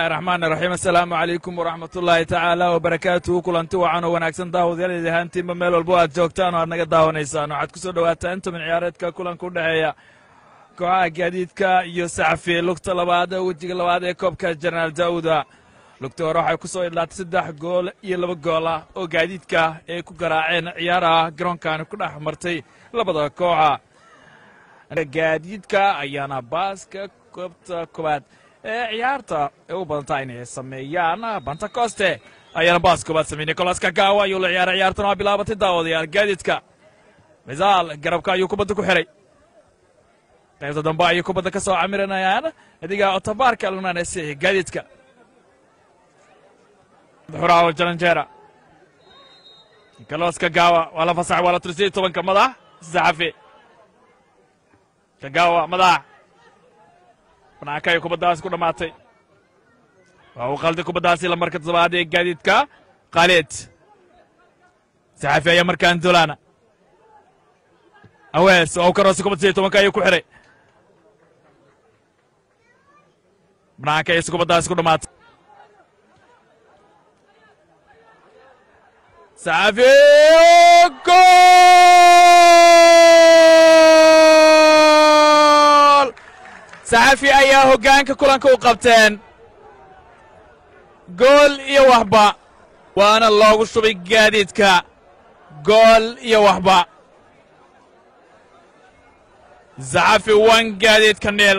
raxmaan raxiim assalaamu calaykum waraxmat ullaahi tacaala wabarakaatuhu kulanti wacan oo wanaagsan daawadayaal ahaantiinba meel walbo aad joogtaan oo aad naga daawanaysaan. Waxaad ku soo dhowaataa intamin ciyaareedka kulanka u dhexeeya kooxaha gaadiidka iyo saxafi lugta labaad wejiga labaad ee koobka jenaraal daawuda. Lugta hore waxay ku soo idlaatay saddex gool iyo laba gool ah oo gaadiidka ay ku garaaceen ciyaaraha garoonkan ku dhex martay labada kooxa. Gaadiidka ayaana baaska koobta koowaad ee ciyaarta u badantaa inay sameeyaan bantacoste ayaana baas koobaad sameeyey nicolas kagawa ayuu la ciyaaray ciyaartana waa bilaabatay daawadayaal gaadiidka misaal garabka ayuu kubadda ku xiray. Qaybta dambe ayay kubadda ka soo camiranayaan adiga otobaarka lunanesi gaadiidka. Xuraawo jalanjeera nicolas kagawa waa la fasaxay waa la turisay tobanka madax. Saxafi. Kagawa madax banaanka ay kubaddaasi ku dhammaatay waa uu qalday kubaddaasi lamarka toddobaad ee gaadiidka khaalid saxafi ayaa markaan dolaana awees waa uu ka roosay kubad sideed tobanka ayuu ku xiray banaanka ayse kubaddaasi ku dhammaatay saxafi gool saxafi ayaa hoggaanka kulanka u qabteen. Gool iyo waxba waana loogu shubay gaadiidka. Gool iyo waxba. Saxafi wan gaadiidka neel.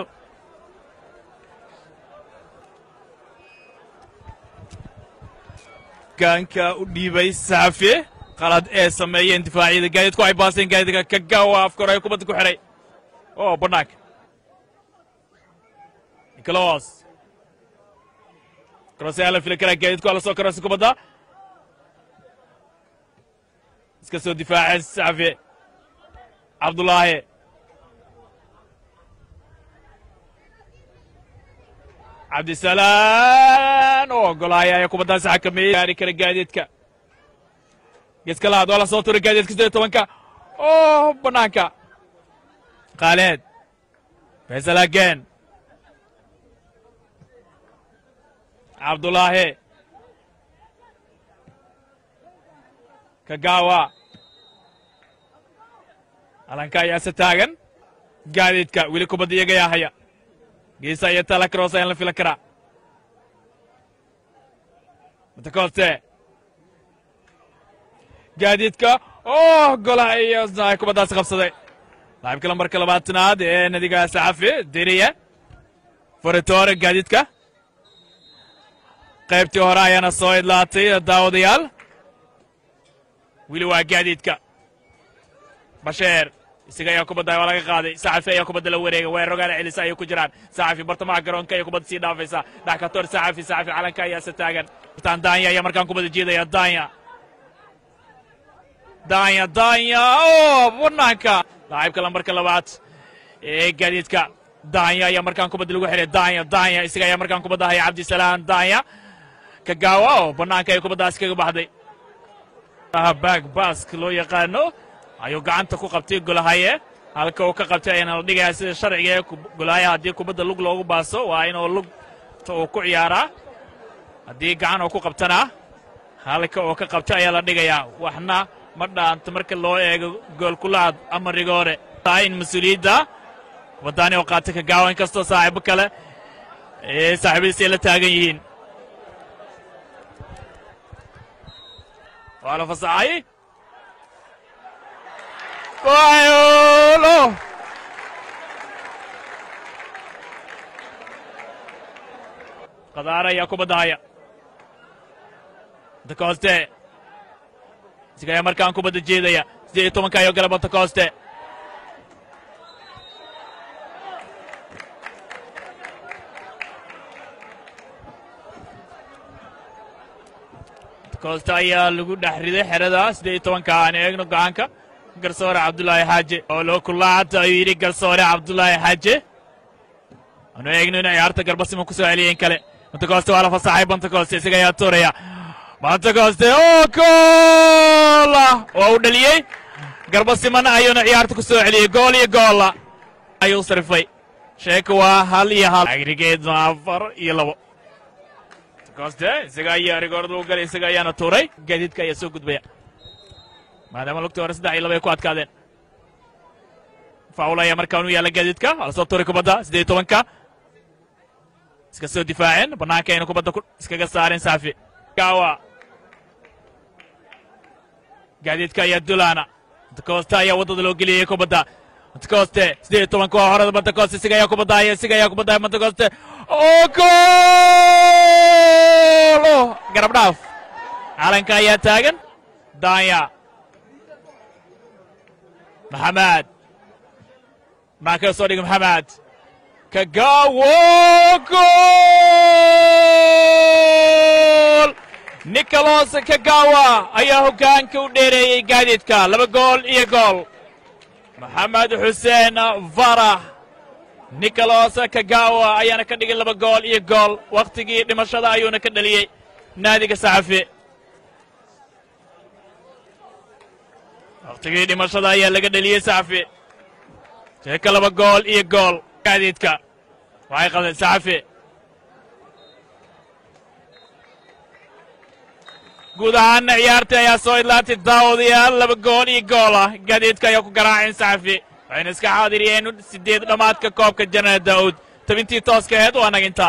Hoggaanka u dhiibay saxafi qalad ee sameeyeen difaacyada gaadiidku ay baaseen gaadiidka kagawa afka hore ay kubadda ku xidhay. Oo bannaanka nicolos cross ayaa la fili karaa gaadiidku waa la soo karosay kubadda iska soo difaaceen saxafi cabdulaahi cabdisalaan oo ogolaaya ayaa kubaddaasi xakameeyey gaari kara gaadiidka geeska lahaad la soo turay gaadiidka siddeed tobanka oo bannaanka khaaleed faysal cabdulaahi kagawa. Alanka ayaase taagan gaadiidka weli kubadda iyagayaa haya geesa iyo tala karoos ayaan la filan karaa. Matakoste gaadiidka. Oh golaha iyo kubaddaasi qabsaday. Laacibka lambarka labaatanaad ee nadiga saxafi diriye faritore gaadiidka qaybtii hore ayaana soo idlaatay daawadayaal weli waa gaadiidka. Basheer isaga ayaa kubadda waa laga qaaday. Saxafi ayaa kubadda la wareega weerarrogaana celisa ayay ku jiraan. Saxafi bartamaha garoonka ayay kubadda sii dhaafaysa. Dhaxkatoor saxafi saxafi calanka ayaase taagan. Tan daanya ayaa markaan kubadda jiidaya. Daanya. Daanya daanya. Banaanka laacibka lambarka labaad ee gaadiidka. Daanya ayaa markaan kubadda lagu xiray daanya daanya. Isaga ayaa markaan kubadda haya cabdisalaam daanya kagawa oo bannaanka ay kubaddaasi kaga baxday. Baag baaska loo yaqaano. Ayuu gacanta ku qabtay golahaye. Halka uu ka qabtay ayaana la dhigayaa sida sharciga ee haddii kubadda lug loogu baaso waa inuu lugta uu ku ciyaaraa. Haddii gacan uu ku qabtana halka uu ka qabtay ayaa la dhigayaa. Waxna ma dhaanta marka loo eego goolkulaad ama rigoore. In mas'uuliyadda kubaddaani oo qaatay kagaawa in kastoo saaxiibo kale ee saaxiibadiisi ay la taagan yihiin waa la fasaxay Goal! qadaara ayaa kubadda haya montecoste isaga ayaa markaan kubadda jeedaya siddeed iyo tobanka ayuu gala montecoste montecoste ayaa lagu dhex riday xerada siddeed iyo tobanka aan eegno go'aanka? Garsoore cabdulaahi xaaje. Oo loo kulaacta ayuu yidhi garsoore cabdulaahi xaaje. Aanu eegno in ciyaarta garbasima ku soo celiyeen kale. Montecoste waa la fasaxay montecoste isaga ayaa tuuraya. Montecoste oo goola waa uu dhaliyey garbasimana ayuuna ciyaarta ku soo celiyey gool iyo goola ayuu sarifay. Sheeka waa hal iyo hal. Agrigeedna afar iyo labo koste isaga ayaa rigoorada u galay isaga ayaana tuuray gaadiidka ayaa soo gudbaya maadaama lugtii hore saddex iyo laba ay ku adkaadeen faul ayaa markaan u yaalla gaadiidka waa la soo tuuray kubadda siddeed tobanka iska soo difaaceen bannaanka ayna kubadda iskaga saareen saafi gawa gaadiidka ayaa dulaana montecoste ayaa waddada loo geliyey kubadda montecoste siddeed tobanka waa horada montecoste isaga ayaa kubadda haya isaga ayaa kubadda haya montecoste oo oh garab dhaaf calanka ayaa taagan daanya maxamed bannaanka soo dhiga maxamed kagawo gool nicolos kagawa ayaa hoggaanka u dheereeyey gaadiidka laba gool iyo gool maxamed xuseen farax nicolos kagawa ayaana ka dhigay laba gool iyo gool. Wakhtigii dhimashada ayuuna ka dhaliyey naadiga saxafi wakhtigii dhimashada ayaa laga dheliyey saxafi sheeka laba gool iyo gool. Gaadiidka. Waxay qabdeen saxafi guud ahaanna ciyaartii ayaa soo idlaatay daawadayaal laba gool iyo gool ah. Gaadiidka ayaa ku garaaceen saxafi waxayna iska xaadiriyeen siddeed dhammaadka koobka janal daa'uud tabintii tooska aheed waa nagintaa